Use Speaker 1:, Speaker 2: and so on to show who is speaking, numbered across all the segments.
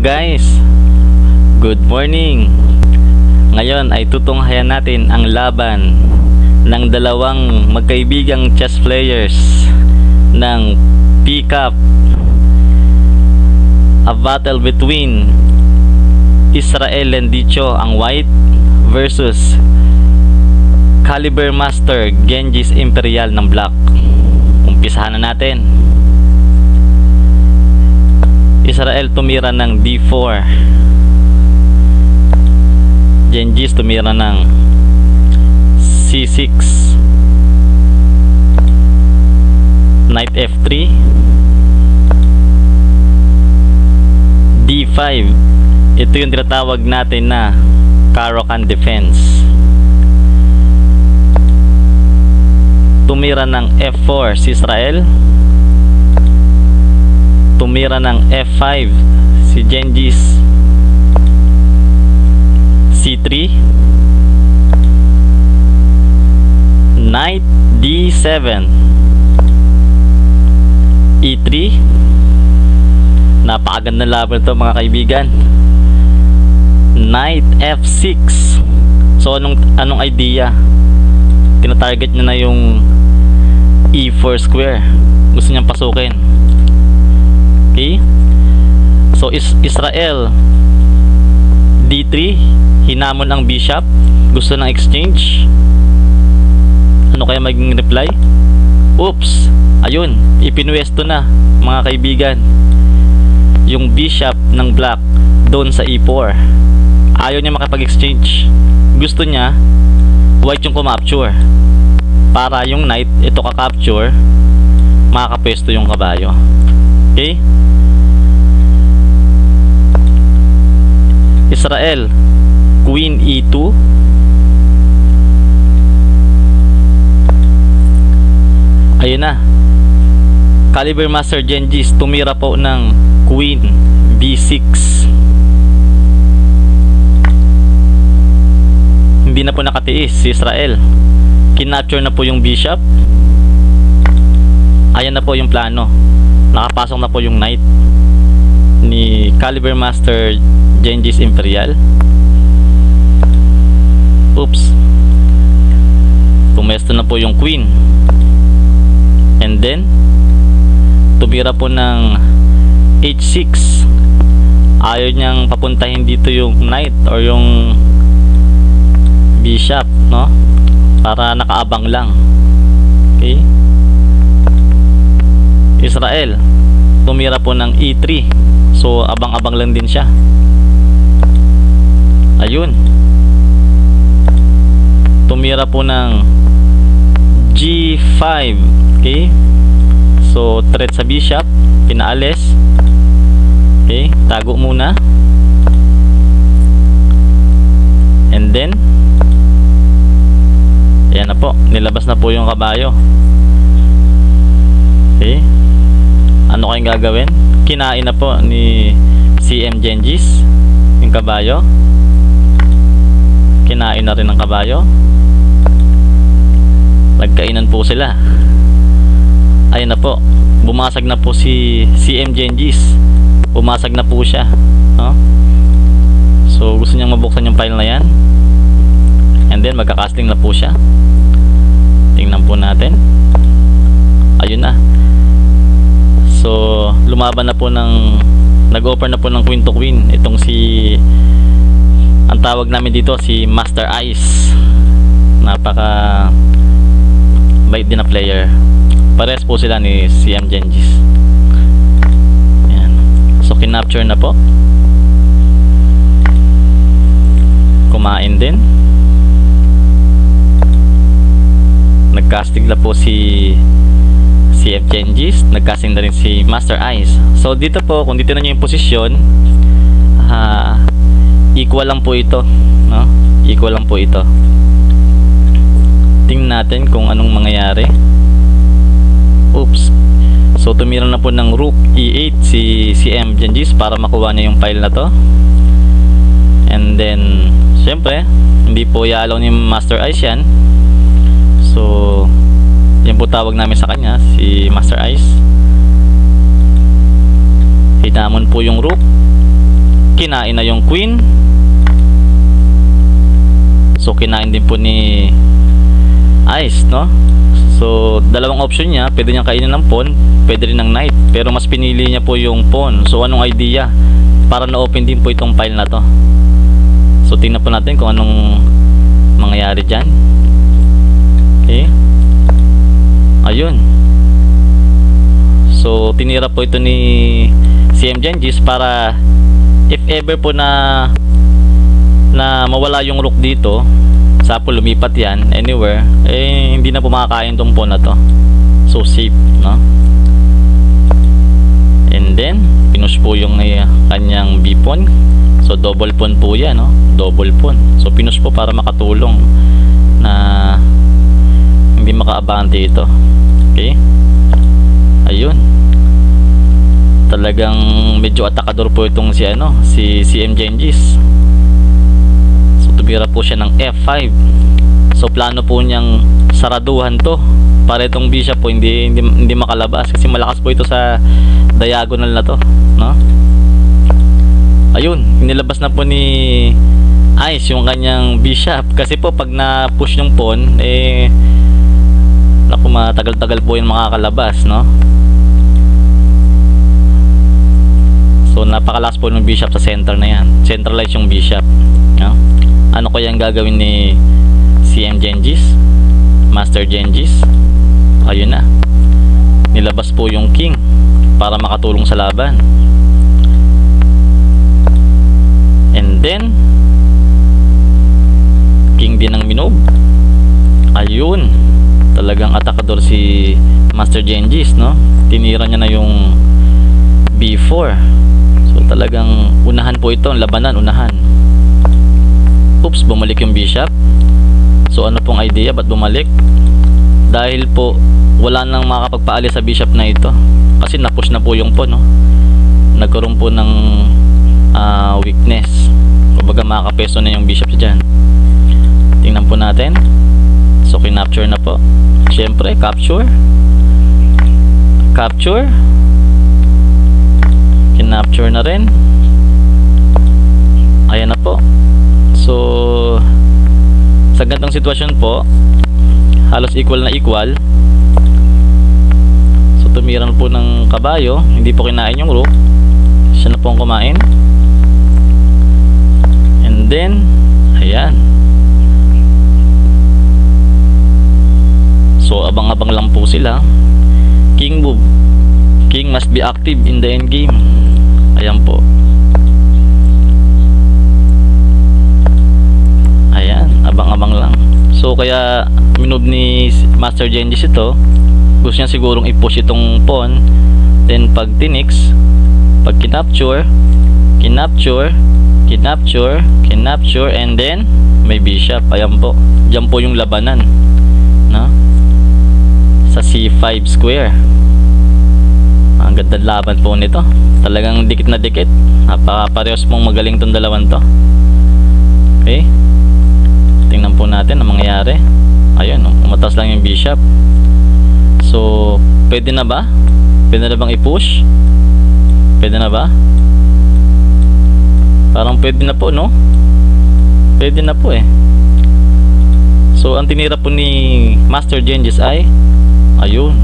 Speaker 1: Guys! Good morning! Ngayon ay tutunghayan natin ang laban ng dalawang magkaibigang chess players ng P-Cup A battle between Israel Lendicho ang white versus Caliber Master Genghis Imperial ng black. Umpisahan na natin. Israel tumira ng D4 Genghis tumira ng C6 Knight F3 D5 ito yung tinatawag natin na Caro-Kann defense. Tumira ng F4 si Israel tumira ng F5 si Genghis C3 Knight D7 E3 napakaganda laban ito mga kaibigan. Knight F6 so anong anong idea? Tinatarget niya na yung E4 square. Gusto niyang pasukin Okay? So is Israel D3 hinamon ang bishop. Gusto ng exchange. Ano kaya maging reply? Oops! Ayun ipinwesto na mga kaibigan. Yung bishop ng black doon sa e4 ayaw niya makapag-exchange. Gusto niya white yung kumapture. Para yung knight ito ka-capture makakapwesto yung kabayo okay? Israel Queen E2 Ayun na. Caliber Master Genghis tumira po ng Queen B6 Hindi na po nakatiis si Israel. Kinapture na po yung bishop. Ayan na po yung plano Nakapasok na po yung knight ni Caliber Master Genghis Imperial. Oops. Pumesto na po yung queen. And then tumira po ng h6 ayaw niyang papuntahin dito yung knight or yung bishop no? Para nakaabang lang. Okay Israel tumira po ng E3 so abang-abang lang din siya. Ayun. Tumira po ng G5 okay? So threat sa bishop pinaalis. Okay tago muna. And then ayan na po nilabas na po yung kabayo. Okay ano kayong gagawin? Kinain na po ni CM Genghis yung kabayo. Kinain na rin ng kabayo. Nagkainan po sila. Ayun na po. Bumasag na po si CM Genghis bumasag na po siya no? so gusto niyang mabuksan yung file na yan. And then magkakasting na po siya. Tingnan po natin. Ayun na So, lumaban na po ng nag-offer na po ng queen to queen itong si ang tawag namin dito si Master Ice. Napaka bait din na player. Pares po sila ni CM Genghis. Ayan. So, kinapture na po. Kumain din. Nagcasting na po si si F. Genghis, nagkasing na rin si Master Ice. So dito po, kung dito na nyo yung posisyon, uh, equal lang po ito. No? Equal lang po ito. Tingnan natin kung anong mangyayari. Oops. So tumira na po ng Rook E8 si, si M. Para makuha niya yung file na to. And then, syempre, hindi po ialaw ni Master Ice yan. So, yan po tawag namin sa kanya si Master Ice hinamon po yung rook kinain na yung queen. So kinain din po ni Ice, no? So dalawang option niya, pwede niyang kainin ng pawn, pwede rin ng knight. Pero mas pinili niya po yung pawn. So anong idea? Para na-open din po itong file na to. So tingnan po natin kung anong mangyayari dyan. Okay. Ayun. So tinira po ito ni CM Genghis para if ever po na na mawala yung rook dito sa po lumipat yan anywhere eh hindi na po makakain tong pawn na to. So safe no? And then pinush po yung uh, kanyang b pawn so double pawn po yan no? Double pawn so pinush po para makatulong na hindi makaabante ito okay? Ayun. Talagang medyo atakador po itong si ano si CM Genghis. Tumira po siya ng F5 so plano po niyang saraduhan to. Para itong bishop po hindi, hindi, hindi makalabas. Kasi malakas po ito sa diagonal na to no? ayun. Inilabas na po ni Ice yung kanyang bishop. Kasi po pag na push yung pawn eh naku matagal-tagal po yung makakalabas no? So napakalakas po ng bishop sa center na yan. Centralize yung bishop no? ano kaya ang gagawin ni CM Genghis Master Genghis ayun na. Nilabas po yung king para makatulong sa laban. And then king din ang minob. Ayun talagang atakador si Master Genghis no? Tinira niya na yung B4 so talagang unahan po ito labanan unahan. Oops bumalik yung bishop. So ano pong idea? Ba't bumalik? Dahil po wala nang makakapagpaalis sa bishop na ito. Kasi napush na po yung pawn no? nagkaroon po ng uh, weakness. Kumbaga makakapeso na yung bishop dyan. Tingnan po natin so kinapture na po syempre capture capture kinapture na rin ayan na po So, sa ganitong sitwasyon po, halos equal na equal. So, tumiran po ng kabayo, hindi po kinain yung rook. Siya na po ang kumain. And then, ayan. So, abang-abang lang po sila. King move. King must be active in the end game. Ayan po. abang-abang lang so kaya minob ni Master Genghis ito gusto niya sigurong i-push itong pawn then pag tinix pag kinapture kinapture kinapture kinapture and then may bishop ayan po dyan po yung labanan? Sa c5 square. Ang ganda laban po nito. Talagang dikit na dikit. Napaka-parehos pong magaling tong dalawan to. Okay. Tingnan po natin ang mangyayari. Ayun umatas lang yung bishop. So pwede na ba? Pwede na bang i-push? Pwede na ba? Parang pwede na po no? Pwede na po eh. So ang tinira po ni Master Genghis ay ayun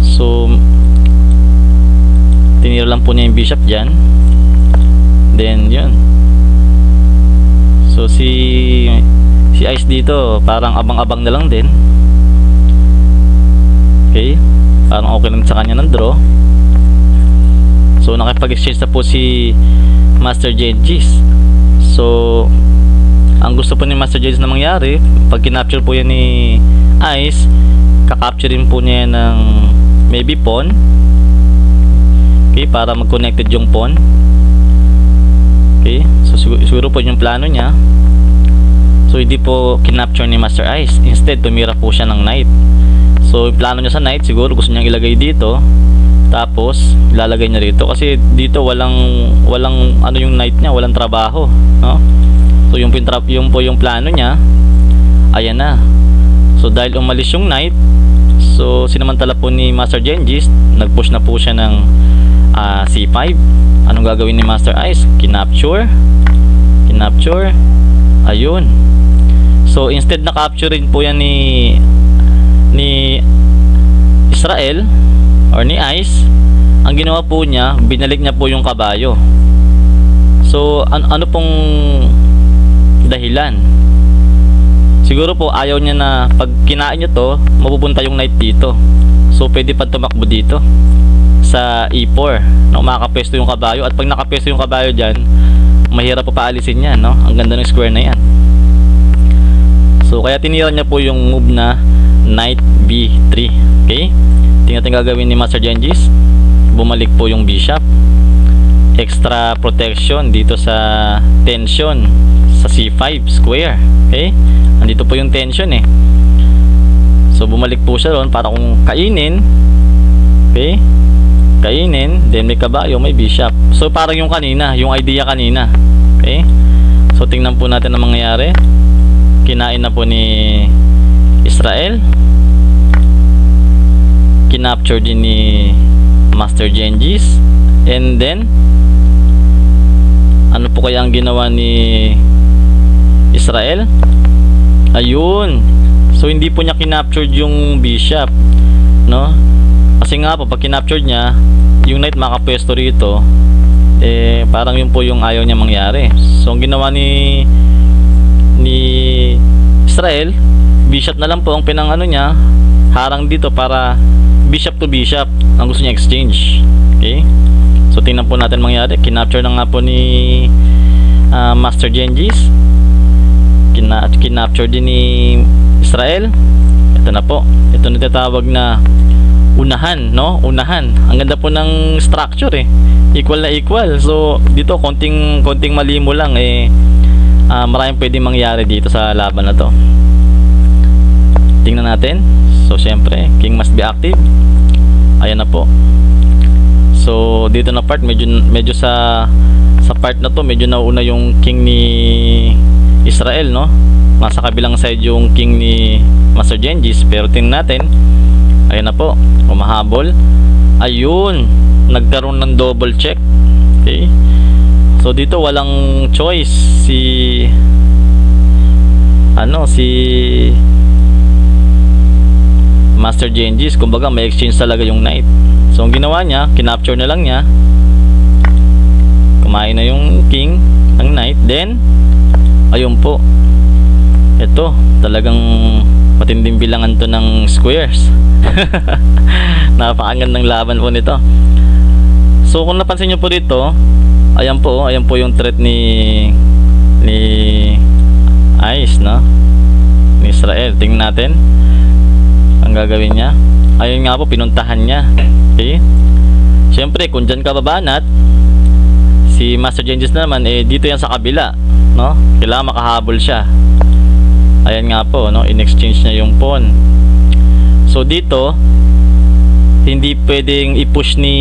Speaker 1: so tinira lang po niya yung bishop dyan then yun So si si Ice dito parang abang-abang na lang din. Okay? Parang okay lang sa kanya ng draw. So nakipag-exchange na po si Master Genghis. So ang gusto po ni Master Genghis na mangyari, pag kinapture po yan ni Ice, kakapturein po niya ng maybe pawn. Okay, para mag-connected yung pawn Okay? So siguro, po yung plano niya. So hindi po kinapture ni Master Ice. Instead, tumira po siya ng knight. So yung plano niya sa knight, siguro gusto niyang ilagay dito. Tapos ilalagay niya rito kasi dito walang walang ano yung knight niya, walang trabaho, no? So yung yung po yung plano niya. Ayan na. So dahil umalis yung knight, so sinamantala po ni Master Genghis, nag-push na po siya ng ah, C5. Anong gagawin ni Master Ice? Kinapture. Kinapture. Ayun. So instead na capturein po yan ni ni Israel or ni Ice, ang ginawa po niya, binalik niya po yung kabayo. So an- ano pong dahilan? Siguro po ayaw niya na pag kinain niyo to, mapupunta yung knight dito. So pwede pa tumakbo dito sa E4 na makakapesto yung kabayo at pag nakapesto yung kabayo diyan, mahirap po paalisin yan, no? Ang ganda ng square na yan. So kaya tinira niya po yung move na knight B3. Okay? Tingnan natin gagawin ni Master Genghis. Bumalik po yung bishop. Extra protection dito sa tension sa C5 square. Okay? Andito po yung tension eh. So bumalik po siya doon para kung kainin. Okay? Kainin, then may kabayo, may bishop. So parang yung kanina, yung idea kanina. Okay? So tingnan po natin ang mangyayari. Kinain na po ni Israel. Kinapture din ni Master Genghis. And then ano po kaya ang ginawa ni Israel? Ayun. So hindi po niya kinaptured yung bishop, no? Kasi nga po pag kinaptured niya, yung knight makapwesto rito, eh parang yun po yung ayaw niya mangyari. So ang ginawa ni ni Israel, bishop na lang po ang pinang ano niya, harang dito para bishop to bishop ang gusto niya exchange. Okay? So tingnan po natin mangyari. Kinapture na nga po ni ah, Master Genghis kina kinapture din ni Israel. Ito na po. Ito na tinatawag na unahan no? Unahan. Ang ganda po ng structure eh. Equal na equal. So dito konting konting mali mo lang eh. Ah, maraming pwedeng mangyari dito sa laban na to. Tingnan natin. So syempre king must be active. Ayan na po so dito na part medyo medyo sa sa part na to medyo nauna yung king ni Israel no? Nasa kabilang side yung king ni Master Genghis pero tingnan natin. Ayun na po umahabol ayun nagkaroon ng double check. Okay. So dito walang choice. Si ano si Master Genghis kumbaga may exchange talaga yung knight so ang ginawa niya kinapture na lang niya. Kumain na yung king ng knight. Then ayun po. Ito talagang matinding bilangan to ng squares. Napakagandang laban po nito. So kung napansin nyo po dito ayan po ayan po yung threat ni ni Ice no? Ni Israel. Tingnan natin ang gagawin niya ayun nga po pinuntahan niya. Okay? Syempre kung dyan ka babanat si Master Genghis naman eh dito yan sa kabila no? Kailangan makahabol siya. Ayan nga po no? In exchange niya yung pawn. So dito hindi pwedeng i-push ni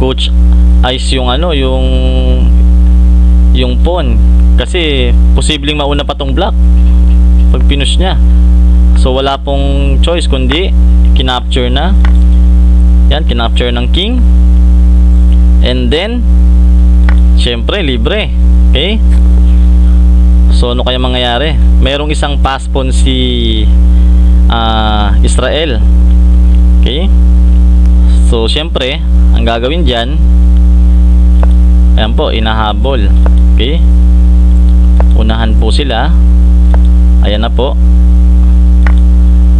Speaker 1: coach Ice yung ano yung yung pawn. Kasi posibleng mauna pa tong black pag pinush niya so wala pong choice kundi kinapture na. Yan kinapture ng king. And then syempre libre. Okay? So ano kaya mangyayari? Merong isang pass pawn si ah, Israel. Okay? So syempre ang gagawin dyan ayan po inahabol. Okay? Unahan po sila. Ayan na po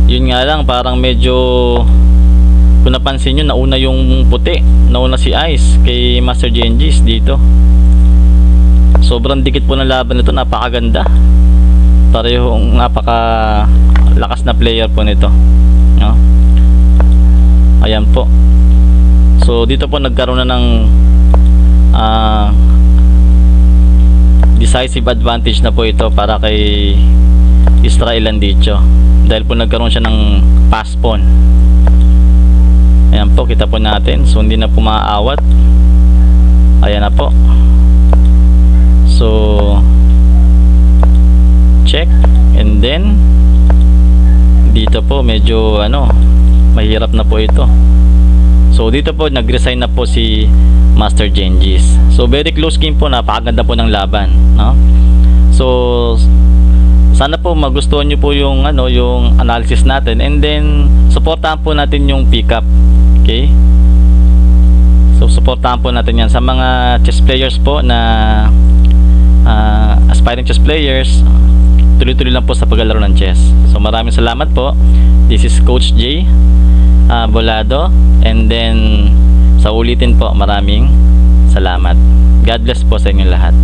Speaker 1: yun nga lang parang medyo kung napansin nyo nauna yung puti. Nauna si Ice kay Master Genghis dito. Sobrang dikit po ng laban nito napakaganda. Parehong napaka lakas na player po nito no? ayan po. So dito po nagkaroon na ng ah, decisive advantage na po ito para kay Israel Andicho dahil po nagkaroon siya ng pass pawn ayan po kita po natin. So hindi na po maaawat. Ayan na po. So check. And then dito po medyo ano mahirap na po ito. So dito po nag-resign na po si Master Genjis. So very close game po, napakaganda po ng laban, no? So sana po magustuhan niyo po yung ano, yung analysis natin and then suportahan po natin yung pickup. Okay? So suportahan po natin 'yan sa mga chess players po na ah, aspiring chess players. Tuloy-tuloy lang po sa paglalaro ng chess. So maraming salamat po. This is Coach J ah, Bolado and then sa ulitin po maraming salamat. God bless po sa inyo lahat.